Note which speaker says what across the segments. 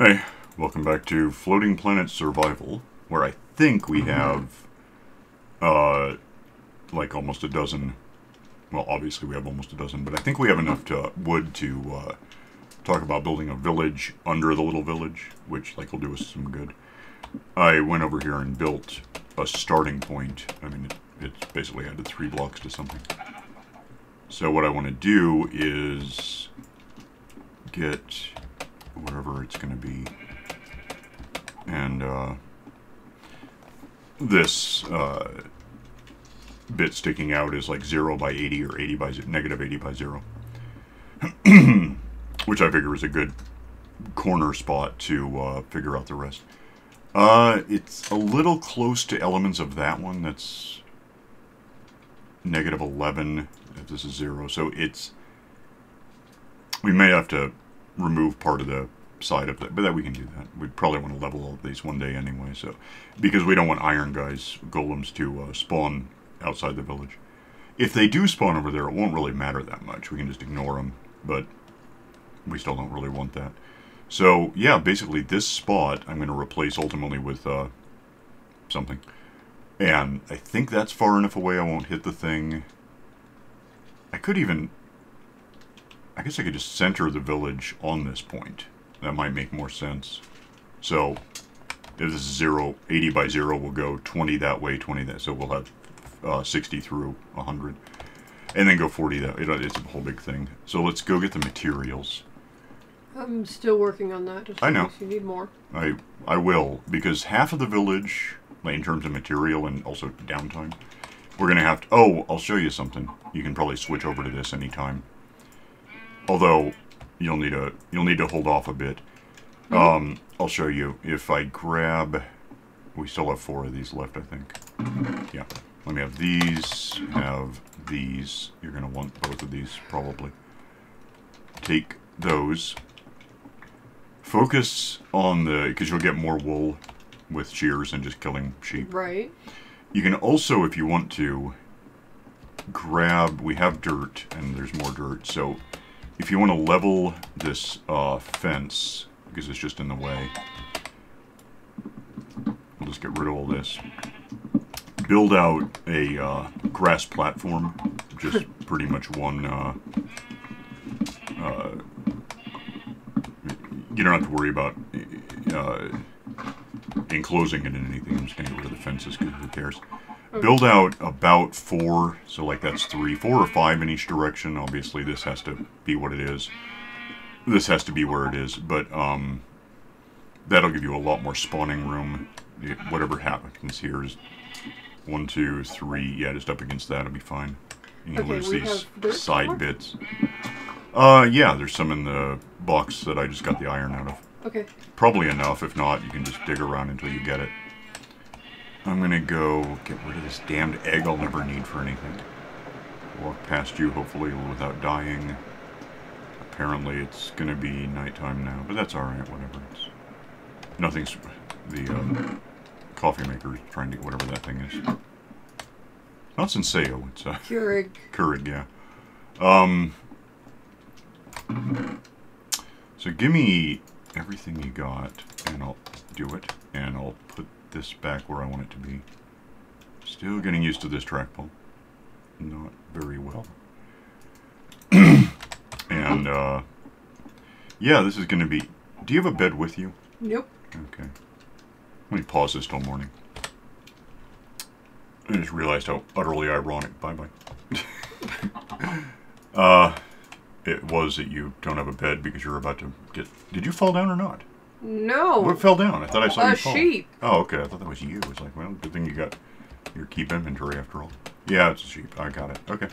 Speaker 1: Hey, welcome back to Floating Planet Survival, where I think we have, uh, like almost a dozen, well, obviously we have almost a dozen, but I think we have enough to, wood to, uh, talk about building a village under the little village, which, like, will do us some good. I went over here and built a starting point. I mean, it, it's basically added three blocks to something. So what I want to do is get wherever it's going to be. And uh, this uh, bit sticking out is like 0 by 80 or 80 by negative 80 by 0. Which I figure is a good corner spot to uh, figure out the rest. Uh, it's a little close to elements of that one. That's negative 11 if this is 0. So it's... We may have to remove part of the side of that, but that we can do that. We'd probably want to level all of these one day anyway, so because we don't want iron guys, golems, to uh, spawn outside the village. If they do spawn over there, it won't really matter that much. We can just ignore them, but we still don't really want that. So, yeah, basically this spot I'm going to replace ultimately with uh, something. And I think that's far enough away I won't hit the thing. I could even I guess I could just center the village on this point. That might make more sense. So, if this is 0, 80 by 0, we'll go 20 that way, 20 that, so we'll have uh, 60 through 100. And then go 40 that, it, it's a whole big thing. So let's go get the materials.
Speaker 2: I'm still working on that, just
Speaker 1: I know.
Speaker 2: you need more.
Speaker 1: I I will, because half of the village, like in terms of material and also downtime, we're going to have to... Oh, I'll show you something. You can probably switch over to this anytime. Although you'll need a you'll need to hold off a bit. Mm -hmm. Um, I'll show you if I grab. We still have four of these left, I think. Yeah. Let me have these. Have these. You're gonna want both of these probably. Take those. Focus on the because you'll get more wool with shears and just killing sheep.
Speaker 2: Right.
Speaker 1: You can also, if you want to, grab. We have dirt, and there's more dirt, so if you want to level this uh, fence, because it's just in the way, we'll just get rid of all this. Build out a uh, grass platform, just pretty much one. Uh, uh, you don't have to worry about uh, enclosing it in anything. I'm just going to get rid of the fences because who cares. Build out about four, so like that's three, four or five in each direction. Obviously, this has to be what it is. This has to be where it is, but um, that'll give you a lot more spawning room. Whatever happens here is one, two, three. Yeah, just up against that, it'll be fine. You
Speaker 2: okay,
Speaker 1: lose these side
Speaker 2: somewhere?
Speaker 1: bits. Uh, yeah, there's some in the box that I just got the iron out of.
Speaker 2: Okay.
Speaker 1: Probably enough. If not, you can just dig around until you get it. I'm gonna go get rid of this damned egg I'll never need for anything. Walk past you, hopefully, without dying. Apparently, it's gonna be nighttime now, but that's alright, whatever. It's, nothing's... The uh, coffee maker is trying to... Get whatever that thing is. Not Senseo, it's... Uh,
Speaker 2: Keurig.
Speaker 1: Keurig, yeah. Um... So give me everything you got, and I'll do it, and I'll put this back where I want it to be. Still getting used to this trackball. Not very well. and, uh, yeah, this is going to be... Do you have a bed with you?
Speaker 2: Nope.
Speaker 1: Okay. Let me pause this till morning. I just realized how utterly ironic. Bye-bye. uh, it was that you don't have a bed because you're about to get... Did you fall down or not?
Speaker 2: No.
Speaker 1: What fell down? I thought I saw
Speaker 2: a
Speaker 1: you fall.
Speaker 2: sheep.
Speaker 1: Oh, okay. I thought that was you. It's like, well, good thing you got your keep inventory after all. Yeah, it's a sheep. I got it. Okay.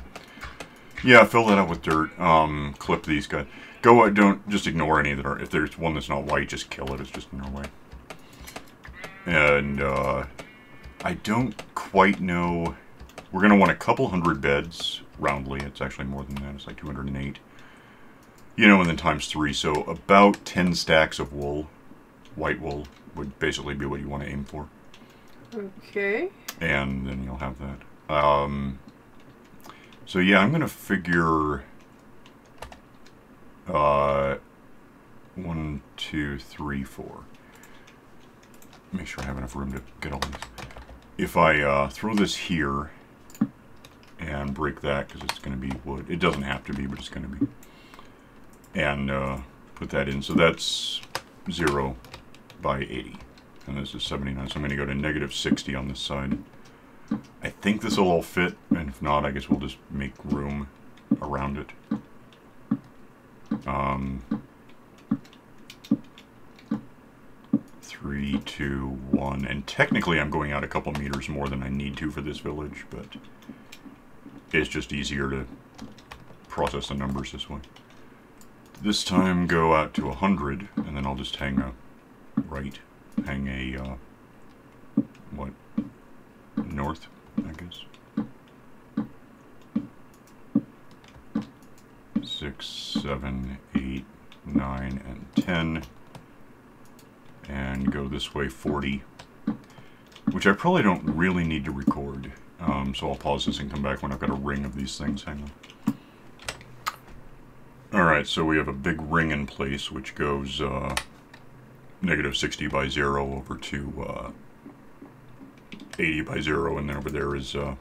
Speaker 1: Yeah, fill that up with dirt. Um, clip these guys. Go. Uh, don't just ignore any that are. If there's one that's not white, just kill it. It's just in your way. And uh, I don't quite know. We're gonna want a couple hundred beds roundly. It's actually more than that. It's like 208. You know, and then times three, so about 10 stacks of wool white wool would basically be what you want to aim for.
Speaker 2: Okay.
Speaker 1: And then you'll have that. Um, so yeah, I'm going to figure... Uh, one, two, three, four. Make sure I have enough room to get all these. If I uh, throw this here and break that because it's going to be wood. It doesn't have to be, but it's going to be. And uh, put that in. So that's 0 by 80. And this is 79. So I'm going to go to negative 60 on this side. I think this will all fit. And if not, I guess we'll just make room around it. Um, three, two, one, and technically I'm going out a couple meters more than I need to for this village, but it's just easier to process the numbers this way. This time go out to 100, and then I'll just hang a right, hang a, uh, what, north, I guess. Six, seven, eight, nine, and ten. And go this way 40, which I probably don't really need to record. Um, so I'll pause this and come back when I've got a ring of these things. Hang on. Alright, so we have a big ring in place, which goes uh, negative 60 by 0 over to uh, 80 by 0, and then over there is uh,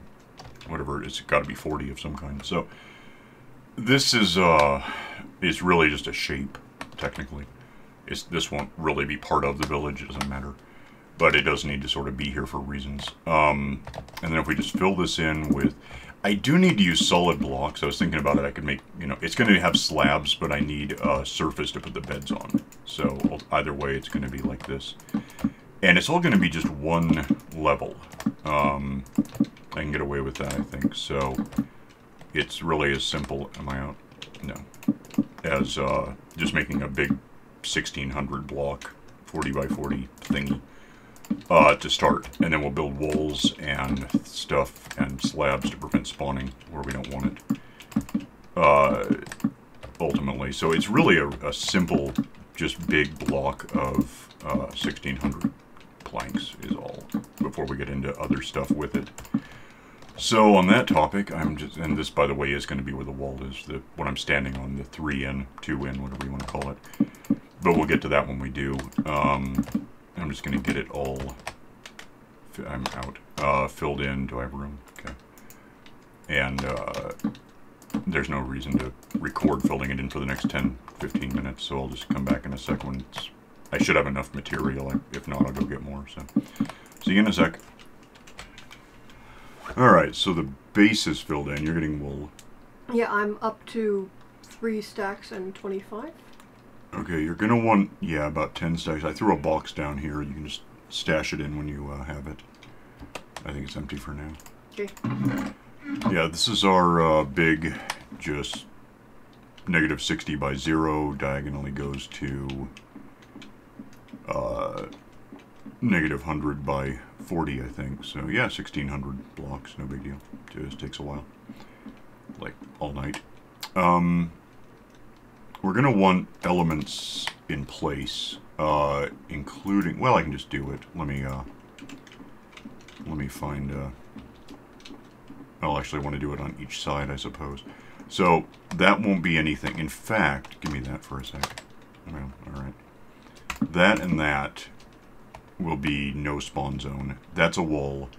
Speaker 1: whatever, it's got to be 40 of some kind. So this is uh, is really just a shape, technically. It's, this won't really be part of the village, it doesn't matter but it does need to sort of be here for reasons. Um, and then if we just fill this in with, I do need to use solid blocks. I was thinking about it. I could make, you know, it's going to have slabs, but I need a surface to put the beds on. So either way, it's going to be like this. And it's all going to be just one level. Um, I can get away with that, I think. So it's really as simple, am I out? No. As uh, just making a big 1600 block, 40 by 40 thingy uh, to start. And then we'll build walls and stuff and slabs to prevent spawning where we don't want it. Uh, ultimately. So it's really a, a, simple, just big block of uh, 1600 planks is all before we get into other stuff with it. So on that topic, I'm just, and this by the way is going to be where the wall is, the what I'm standing on, the 3 in, 2 in, whatever you want to call it. But we'll get to that when we do. Um, I'm just going to get it all, I'm out, uh, filled in. Do I have room? Okay. And uh, there's no reason to record filling it in for the next 10, 15 minutes, so I'll just come back in a sec when it's, I should have enough material. If not, I'll go get more. So, see you in a sec. Alright, so the base is filled in. You're getting wool.
Speaker 2: Yeah, I'm up to three stacks and 25.
Speaker 1: Okay, you're going to want, yeah, about 10 stacks. I threw a box down here. You can just stash it in when you uh, have it. I think it's empty for now.
Speaker 2: Okay.
Speaker 1: Yeah, this is our uh, big, just negative 60 by 0. Diagonally goes to uh, negative 100 by 40, I think. So, yeah, 1600 blocks. No big deal. Just takes a while. Like, all night. Um, we're going to want elements in place, uh, including, well, I can just do it. Let me, uh, let me find, uh, I'll actually want to do it on each side, I suppose. So, that won't be anything. In fact, give me that for a sec. Well, alright. That and that will be no spawn zone. That's a wall.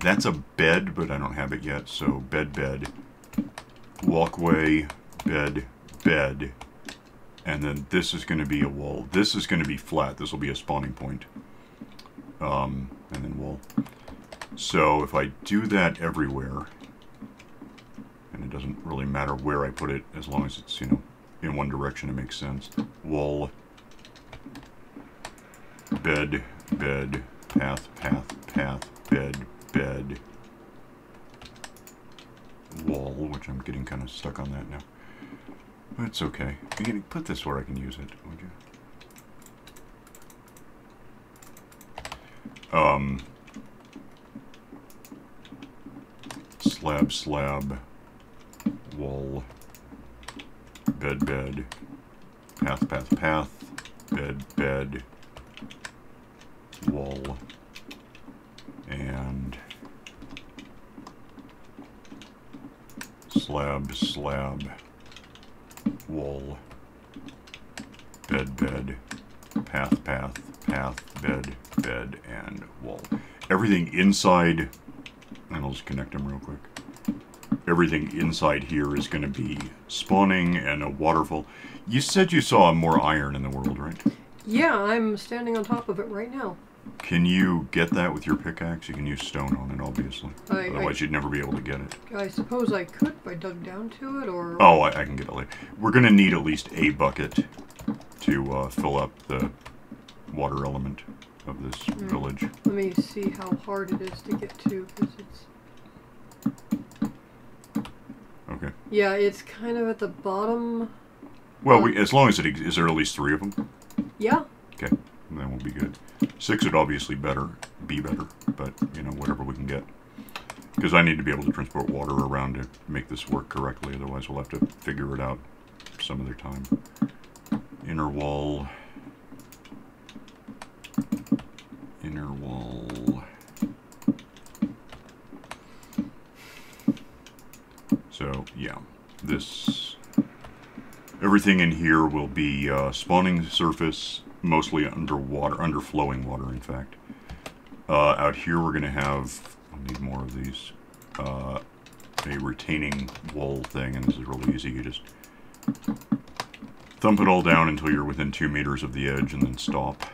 Speaker 1: That's a bed, but I don't have it yet, so bed, bed. Walkway, bed, bed and then this is going to be a wall. This is going to be flat. This will be a spawning point. Um, and then wall. So if I do that everywhere, and it doesn't really matter where I put it, as long as it's, you know, in one direction, it makes sense. Wall, bed, bed, path, path, path, bed, bed, wall, which I'm getting kind of stuck on that now. It's okay. You can put this where I can use it, would you? Um, slab, slab, wall, bed, bed, path, path, path, bed, bed, wall, and slab, slab wall, bed, bed, path, path, path, bed, bed, and wall. Everything inside, and I'll just connect them real quick. Everything inside here is going to be spawning and a waterfall. You said you saw more iron in the world, right?
Speaker 2: Yeah, I'm standing on top of it right now.
Speaker 1: Can you get that with your pickaxe? You can use stone on it, obviously.
Speaker 2: I-
Speaker 1: Otherwise, you'd never be able to get it.
Speaker 2: I suppose I could if I dug down to it, or...
Speaker 1: Oh, I, I can get it later. We're going to need at least a bucket to uh, fill up the water element of this village.
Speaker 2: Let me see how hard it is to get to, because it's...
Speaker 1: Okay.
Speaker 2: Yeah, it's kind of at the bottom.
Speaker 1: Well, we, as long as it is there at least three of them.
Speaker 2: Yeah,
Speaker 1: Okay, then we'll be good. Six would obviously better be better, but you know whatever we can get. Because I need to be able to transport water around to make this work correctly. Otherwise, we'll have to figure it out some other time. Inner wall. Inner wall. So yeah, this everything in here will be uh, spawning surface, mostly underwater, underflowing water, in fact. Uh, out here, we're going to have. I'll need more of these. Uh, a retaining wall thing, and this is really easy. You just thump it all down until you're within two meters of the edge, and then stop.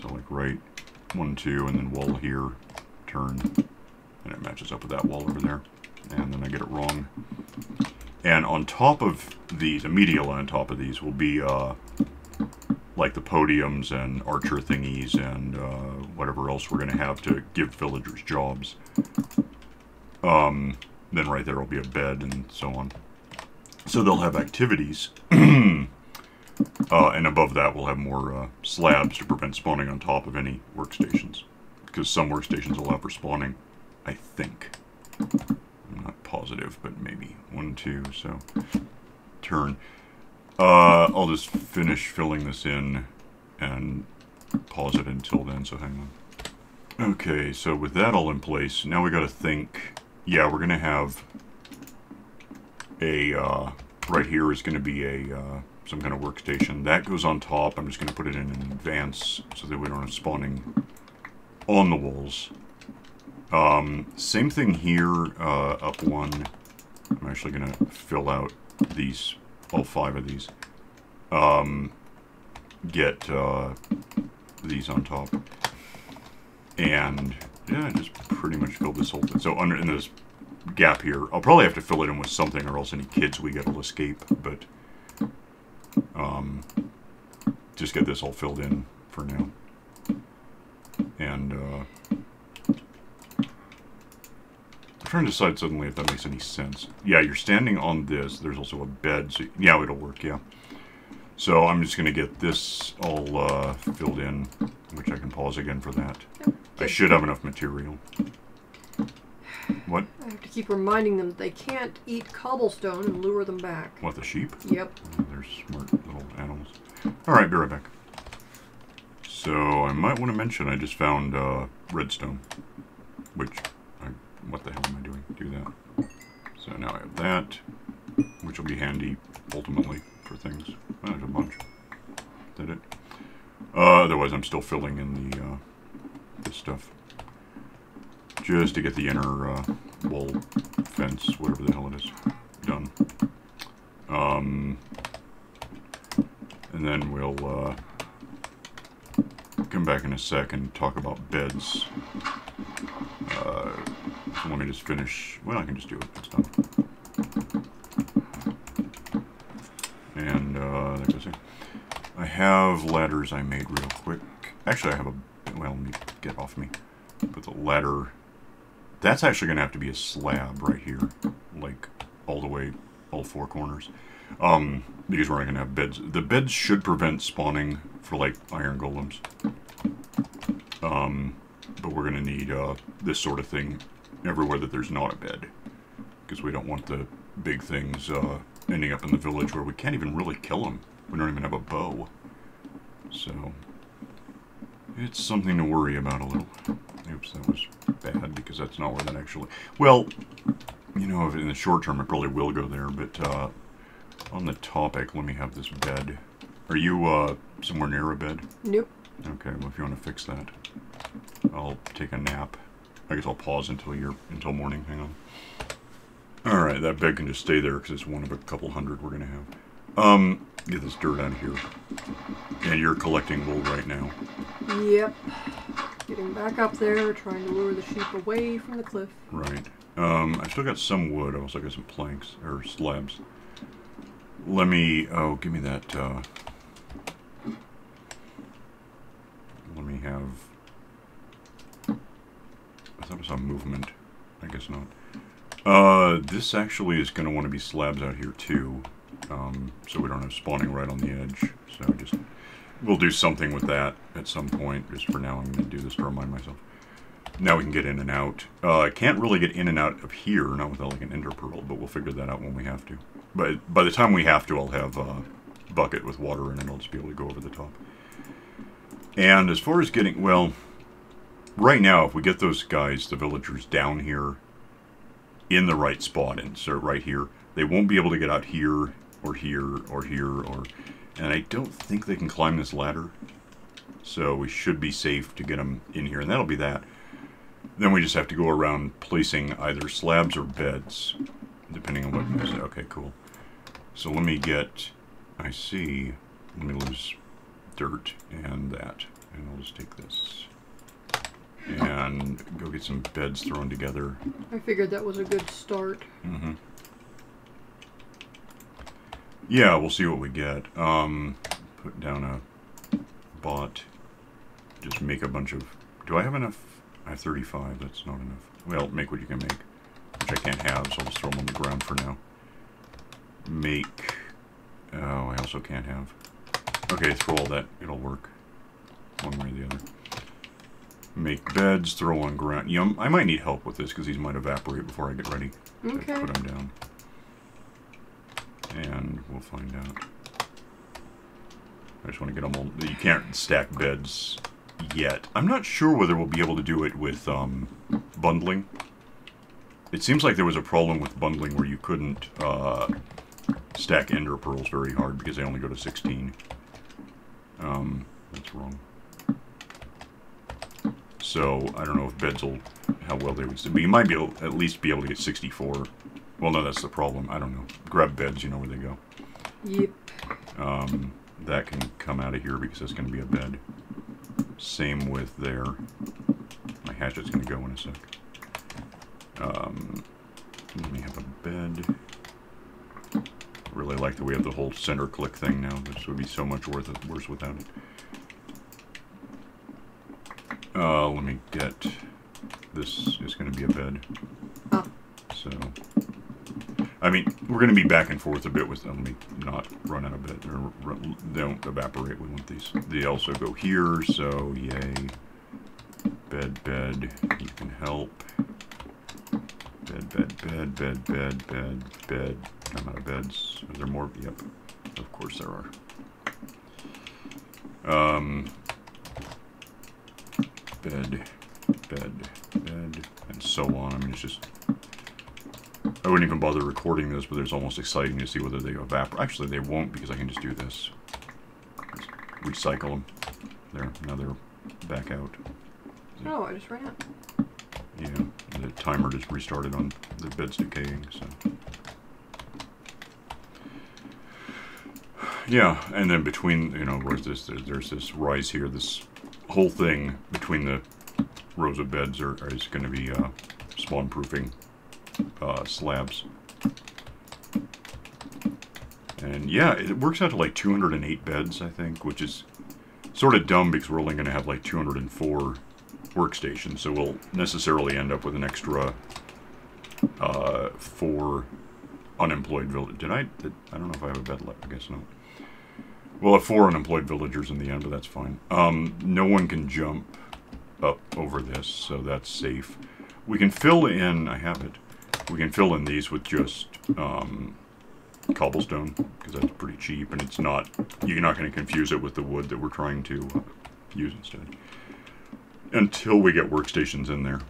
Speaker 1: So, like right one, two, and then wall here, turn, and it matches up with that wall over there. And then I get it wrong. And on top of these, immediately on top of these, will be uh, like the podiums and archer thingies and uh, whatever else we're going to have to give villagers jobs. Um, then right there will be a bed and so on. So they'll have activities. uh, and above that, we'll have more uh, slabs to prevent spawning on top of any workstations. Because some workstations allow for spawning, I think. Not positive, but maybe one, two, so turn. Uh, I'll just finish filling this in and pause it until then, so hang on. Okay, so with that all in place, now we gotta think, yeah, we're gonna have a, uh, right here is gonna be a, uh, some kind of workstation. That goes on top, I'm just gonna put it in advance so that we don't have spawning on the walls. Um, same thing here, uh, up one. I'm actually gonna fill out these, all five of these. Um, get, uh, these on top. And, yeah, just pretty much fill this whole thing. So under, in this gap here, I'll probably have to fill it in with something or else any kids we get will escape, but, um, just get this all filled in for now. And, uh, trying to decide suddenly if that makes any sense. Yeah, you're standing on this. There's also a bed. So yeah, it'll work, yeah. So I'm just going to get this all uh, filled in, which I can pause again for that. I should have enough material. What?
Speaker 2: I have to keep reminding them that they can't eat cobblestone and lure them back.
Speaker 1: What, the sheep?
Speaker 2: Yep.
Speaker 1: They're smart little animals. Alright, be right back. So, I might want to mention I just found uh, redstone. Which, I, what the hell am I? Do that. So now I have that, which will be handy, ultimately, for things. Oh, there's a bunch. Did it? Uh, otherwise, I'm still filling in the, uh, this stuff. Just to get the inner uh, wall fence, whatever the hell it is, done. Um, and then we'll uh, come back in a sec and talk about beds. Let me just finish. Well, I can just do it. It's done. And uh, goes. I have ladders I made real quick. Actually, I have a. Well, let me get off me. Put the ladder. That's actually going to have to be a slab right here, like all the way, all four corners. Um, because we're not going to have beds. The beds should prevent spawning for like iron golems. Um, but we're going to need uh, this sort of thing everywhere that there's not a bed. Because we don't want the big things uh, ending up in the village where we can't even really kill them. We don't even have a bow. So, it's something to worry about a little. Oops, that was bad because that's not where that actually... Well, you know, in the short term it probably will go there, but uh, on the topic, let me have this bed. Are you uh, somewhere near a bed?
Speaker 2: Nope.
Speaker 1: Okay, well if you want to fix that, I'll take a nap. I guess I'll pause until you're until morning. Hang on. All right, that bed can just stay there because it's one of a couple hundred we're gonna have. Um, get this dirt out of here. And you're collecting wool right now.
Speaker 2: Yep. Getting back up there, trying to lure the sheep away from the cliff.
Speaker 1: Right. Um, I still got some wood. I also got some planks or slabs. Let me. Oh, give me that. Uh, let me have. I thought was on movement. I guess not. Uh, this actually is going to want to be slabs out here too, um, so we don't have spawning right on the edge. So just we'll do something with that at some point. Just for now, I'm going to do this to remind myself. Now we can get in and out. Uh, I can't really get in and out of here, not without like an ender but we'll figure that out when we have to. But by the time we have to, I'll have a bucket with water in it. I'll just be able to go over the top. And as far as getting, well, right now, if we get those guys, the villagers down here in the right spot, and so right here, they won't be able to get out here or here or here or, and I don't think they can climb this ladder. So we should be safe to get them in here, and that'll be that. Then we just have to go around placing either slabs or beds, depending on what. Okay, cool. So let me get. I see. Let me lose dirt and that, and I'll just take this and go get some beds thrown together.
Speaker 2: I figured that was a good start.
Speaker 1: Mm-hmm. Yeah, we'll see what we get. Um, put down a bot. Just make a bunch of. Do I have enough? I have 35. That's not enough. Well, make what you can make, which I can't have, so I'll just throw them on the ground for now. Make. Oh, I also can't have. Okay, throw all that. It'll work. One way or the other. Make beds, throw on ground. You know, I might need help with this because these might evaporate before I get ready to
Speaker 2: Okay.
Speaker 1: put them down. And we'll find out. I just want to get them all. You can't stack beds yet. I'm not sure whether we'll be able to do it with um, bundling. It seems like there was a problem with bundling where you couldn't uh, stack ender pearls very hard because they only go to 16. Um, that's wrong. So I don't know if beds will how well they would. But you might be able, at least be able to get 64. Well, no, that's the problem. I don't know. Grab beds, you know where they go.
Speaker 2: Yep.
Speaker 1: Um, that can come out of here because that's going to be a bed. Same with there. My hatchet's going to go in a sec. Um, let me have a bed. Really like that we have the whole center click thing now. This would be so much worth it, worse without it. Uh, let me get... This is going to be a bed.
Speaker 2: Ah.
Speaker 1: So... I mean, we're going to be back and forth a bit with them. Let me not run out of bed. Or run, don't evaporate. We want these. They also go here, so yay. Bed, bed. You can help. Bed, bed, bed, bed, bed, bed, bed. I'm out of beds. Are there more? Yep. Of course there are. Um, bed, bed, bed, and so on. I mean, it's just I wouldn't even bother recording this, but it's almost exciting to see whether they evaporate. Actually, they won't because I can just do this. Just recycle them. There, now they're back out.
Speaker 2: Oh, I just ran out.
Speaker 1: Yeah, the timer just restarted on the bed's decaying, so. Yeah, and then between, you know, where's this, there's, there's this rise here, this whole thing between the rows of beds are, is going to be uh, spawn proofing uh, slabs. And yeah, it works out to like 208 beds, I think, which is sort of dumb because we're only going to have like 204 workstations, so we'll necessarily end up with an extra uh, four unemployed village. Did I? Did, I don't know if I have a bed left. I guess not. We'll have four unemployed villagers in the end, but that's fine. Um, no one can jump up over this, so that's safe. We can fill in. I have it. We can fill in these with just um, cobblestone because that's pretty cheap, and it's not. You're not going to confuse it with the wood that we're trying to uh, use instead. Until we get workstations in there.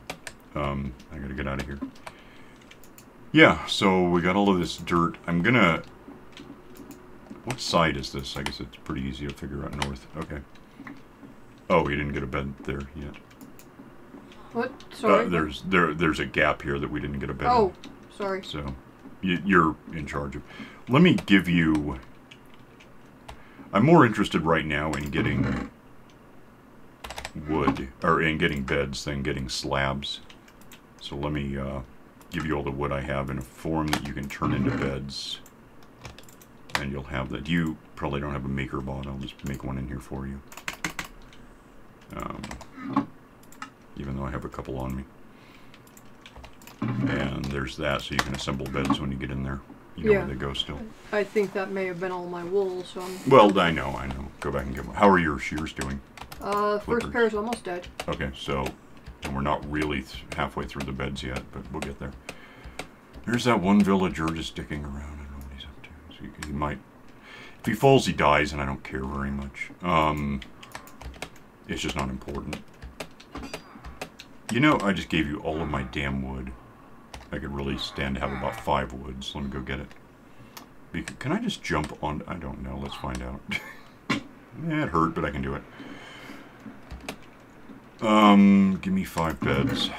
Speaker 1: Um, I got to get out of here. Yeah, so we got all of this dirt. I'm gonna What side is this? I guess it's pretty easy to figure out north. Okay. Oh, we didn't get a bed there yet.
Speaker 2: What? Sorry.
Speaker 1: Uh, there's there there's a gap here that we didn't get a bed. in.
Speaker 2: oh, sorry.
Speaker 1: So, you, you're in charge of. Let me give you. I'm more interested right now in getting wood or in getting beds than getting slabs. So let me uh, give you all the wood I have in a form that you can turn into beds, and you'll have that. You probably don't have a maker bot. I'll just make one in here for you. Um, even though I have a couple on me. And there's that, so you can assemble beds when you get in there. You know
Speaker 2: Yeah.
Speaker 1: where they go still.
Speaker 2: I think that may have been all my wool, so I'm.
Speaker 1: Well, I know, I know. Go back and get one. How are your shears doing?
Speaker 2: Uh, first pair is almost dead.
Speaker 1: Okay, so and we're not really th- halfway through the beds yet, but we'll get there. There's that one villager just sticking around. He, might. If he falls, he dies, and I don't care very much. Um, it's just not important. You know, I just gave you all of my damn wood. I could really stand to have about five woods. Let me go get it. Can I just jump on? I don't know. Let's find out. It hurt, but I can do it. Um, give me five beds.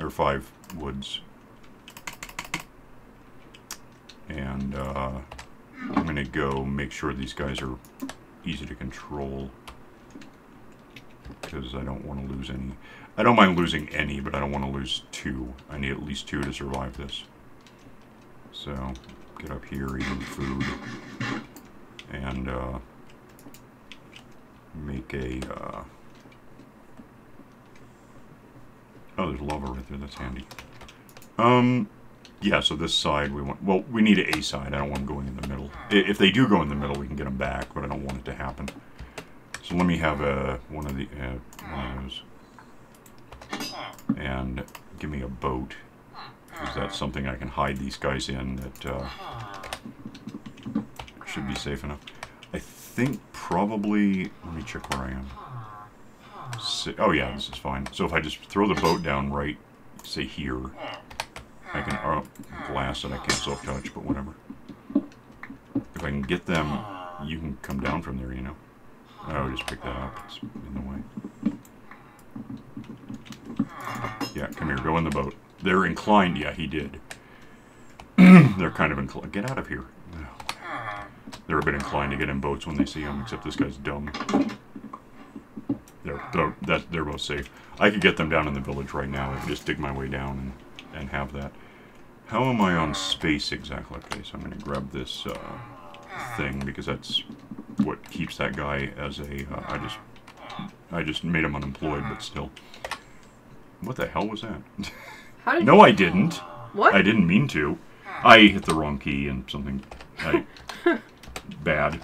Speaker 1: Or five woods. And, uh, I'm gonna go make sure these guys are easy to control. Because I don't want to lose any. I don't mind losing any, but I don't want to lose two. I need at least two to survive this. So, get up here, eating food. And, uh, make a, uh, Oh, there's lava right there. That's handy. Um, yeah. So this side we want. Well, we need a A side. I don't want them going in the middle. If they do go in the middle, we can get them back, but I don't want it to happen. So let me have a one of the uh, one of those, and give me a boat. Is that something I can hide these guys in? That uh, should be safe enough. I think probably. Let me check where I am. Oh yeah, this is fine. So if I just throw the boat down right, say here, I can, oh, glass that I can't self-touch, but whatever. If I can get them, you can come down from there, you know. Oh, just pick that up. It's in the way. Yeah, come here. Go in the boat. They're inclined. Yeah, he did. They're kind of inclined. Get out of here. They're a bit inclined to get in boats when they see him, except this guy's dumb. They're, they're, that, they're both safe. I could get them down in the village right now. I could just dig my way down and, and have that. How am I on space exactly? Okay, so I'm going to grab this uh, thing because that's what keeps that guy as a. Uh, I just I just made him unemployed, but still. What the hell was that?
Speaker 2: How did
Speaker 1: no, I didn't.
Speaker 2: What?
Speaker 1: I didn't mean to. I hit the wrong key and something. I, bad.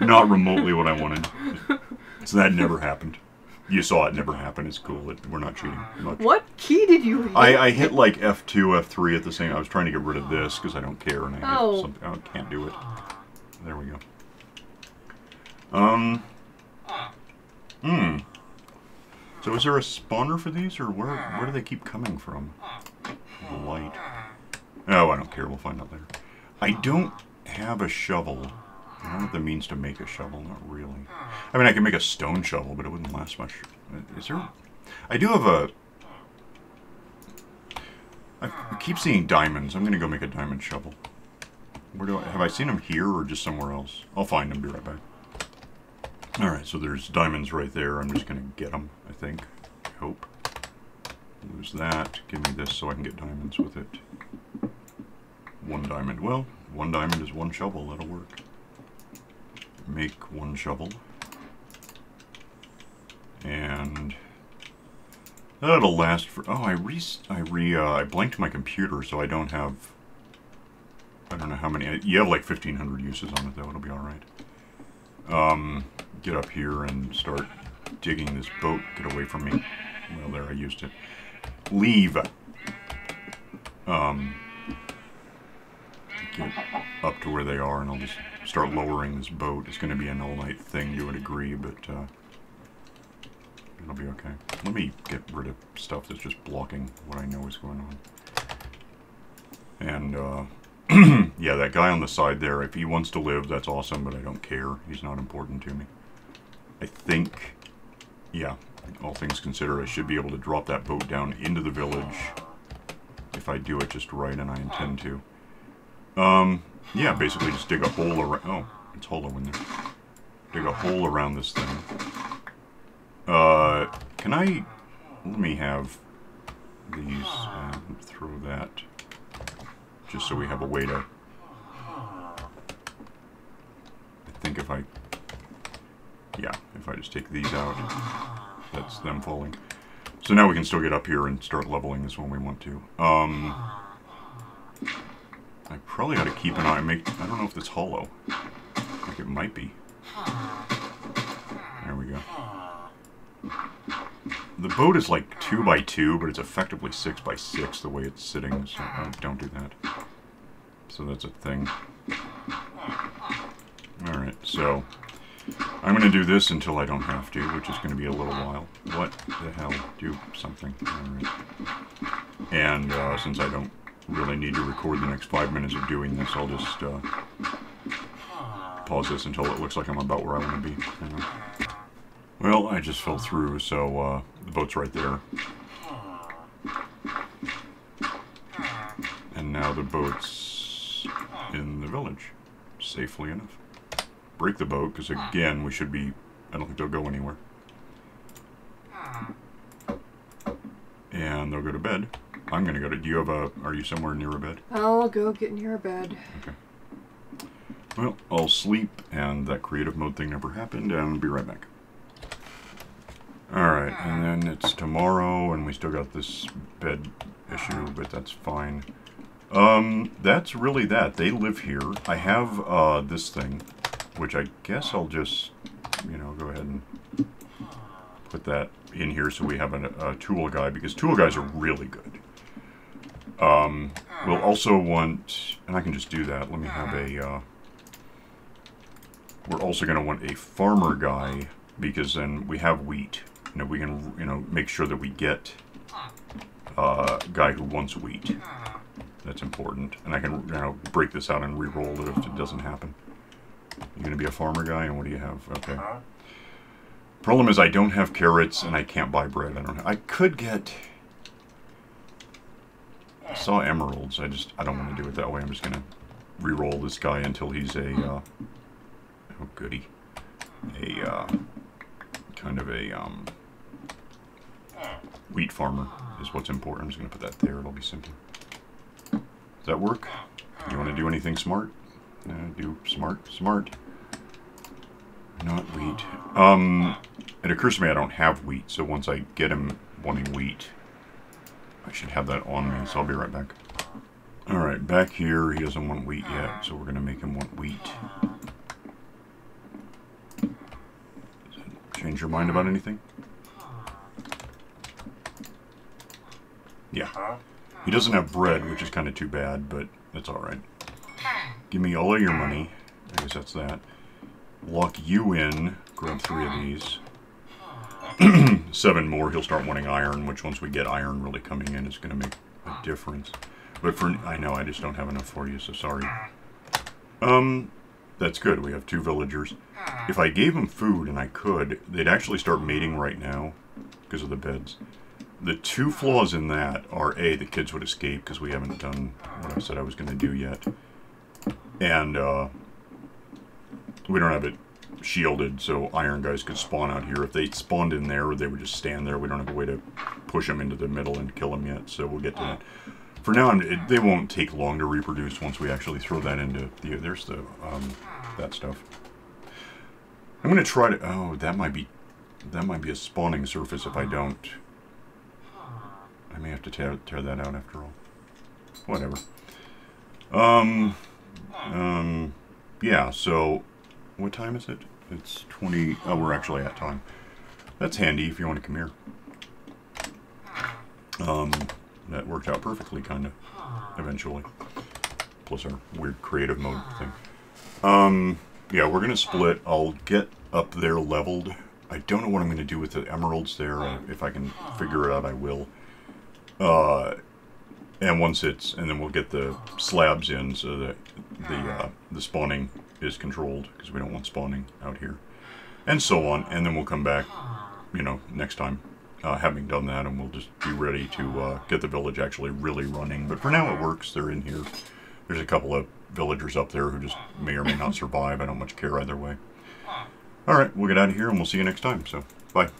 Speaker 1: Not remotely what I wanted. So that never happened. You saw it never happen. It's cool. It, we're not cheating. Much.
Speaker 2: What key did you hit?
Speaker 1: I, I hit like F2, F3 at the same. Time. I was trying to get rid of this because I don't care, and I
Speaker 2: Oh.
Speaker 1: something. I can't do it. There we go. Um. Hmm. So is there a spawner for these, or where where do they keep coming from? The light. Oh, I don't care. We'll find out later. I don't have a shovel. I don't have the means to make a shovel. Not really. I mean, I can make a stone shovel, but it wouldn't last much. Is there? I do have a. I keep seeing diamonds. I'm gonna go make a diamond shovel. Where do I have I seen them here or just somewhere else? I'll find them. Be right back. All right, so there's diamonds right there. I'm just gonna get them. I think. I hope. Lose that. Give me this so I can get diamonds with it. One diamond. Well, one diamond is one shovel. That'll work. Make one shovel. And that'll last for. Oh, I re. I re. Uh, I blanked my computer, so I don't have. I don't know how many. You have like 1,500 uses on it, though. It'll be all right. Um, get up here and start digging this boat. Get away from me. Well, there, I used it. Leave. Um, up to where they are, and I'll just start lowering this boat. It's going to be an all-night thing to a degree, but uh, it'll be okay. Let me get rid of stuff that's just blocking what I know is going on. And uh, yeah, that guy on the side there, if he wants to live, that's awesome, but I don't care. He's not important to me. I think, yeah, all things considered, I should be able to drop that boat down into the village if I do it just right, and I intend to. Um, yeah, basically just dig a hole around... Oh, it's hollow in there. Dig a hole around this thing. Uh, can I... Let me have these and throw that just so we have a way to... I think if I... Yeah, if I just take these out, that's them falling. So now we can still get up here and start leveling this when we want to. Um, probably ought to keep an eye. Make I don't know if it's hollow. Like it might be. There we go. The boat is like 2 by 2 but it's effectively 6 by 6 the way it's sitting, so uh, don't do that. So that's a thing. Alright, so I'm going to do this until I don't have to, which is going to be a little while. What the hell? Do something. And uh, since I don't really need to record the next five minutes of doing this, I'll just uh, pause this until it looks like I'm about where I want to be. Well, I just fell through, so uh, the boat's right there. And now the boat's in the village, safely enough. Break the boat, because again, we should be... I don't think they'll go anywhere. And they'll go to bed. I'm gonna go to... Do you have a... Are you somewhere near a bed?
Speaker 2: I'll go get near a bed.
Speaker 1: Okay. Well, I'll sleep, and that creative mode thing never happened, and I'll be right back. Alright, and then it's tomorrow, and we still got this bed issue, but that's fine. Um, that's really that. They live here. I have, uh, this thing, which I guess I'll just, you know, go ahead and put that in here so we have a, a tool guy, because tool guys are really good. Um, we'll also want, and I can just do that, let me have a, uh, we're also going to want a farmer guy, because then we have wheat, you know, we can, you know, make sure that we get uh, a guy who wants wheat. That's important. And I can, you know, break this out and re-roll it if it doesn't happen. You're going to be a farmer guy, and what do you have? Okay. Problem is I don't have carrots, and I can't buy bread. I don't have, I could get... I saw emeralds. I just, I don't want to do it that way. I'm just going to re-roll this guy until he's a, uh, oh goody, a, uh, kind of a, um, wheat farmer is what's important. I'm just going to put that there. It'll be simple. Does that work? You want to do anything smart? Uh, do smart, smart. Not wheat. Um, it occurs to me I don't have wheat, so once I get him wanting wheat, I should have that on me, so I'll be right back. Alright, back here, he doesn't want wheat yet, so we're going to make him want wheat. Change your mind about anything? Yeah. He doesn't have bread, which is kind of too bad, but that's alright. Give me all of your money. I guess that's that. Lock you in. Grab three of these. Seven more. He'll start wanting iron, which once we get iron really coming in is going to make a difference. But for... I know, I just don't have enough for you, so sorry. Um, that's good. We have two villagers. If I gave them food, and I could, they'd actually start mating right now because of the beds. The two flaws in that are, A, the kids would escape because we haven't done what I said I was going to do yet. And, uh, we don't have it shielded, so iron guys could spawn out here. If they spawned in there, they would just stand there. We don't have a way to push them into the middle and kill them yet, so we'll get to that. For now, it, they won't take long to reproduce once we actually throw that into the... There's the, um, that stuff. I'm going to try to... Oh, that might be... That might be a spawning surface if I don't. I may have to tear, tear that out after all. Whatever. Um... Um... Yeah, so... What time is it? It's 20... Oh, we're actually at time. That's handy if you want to come here. Um, that worked out perfectly, kind of, eventually. Plus our weird creative mode thing. Um, yeah, we're going to split. I'll get up there leveled. I don't know what I'm going to do with the emeralds there. Uh, if I can figure it out, I will. Uh, and once it's and then we'll get the slabs in so that the uh, the spawning is controlled because we don't want spawning out here, and so on. And then we'll come back, you know, next time, uh, having done that, and we'll just be ready to uh, get the village actually really running. But for now, it works. They're in here. There's a couple of villagers up there who just may or may not survive. I don't much care either way. All right, we'll get out of here, and we'll see you next time. So, bye.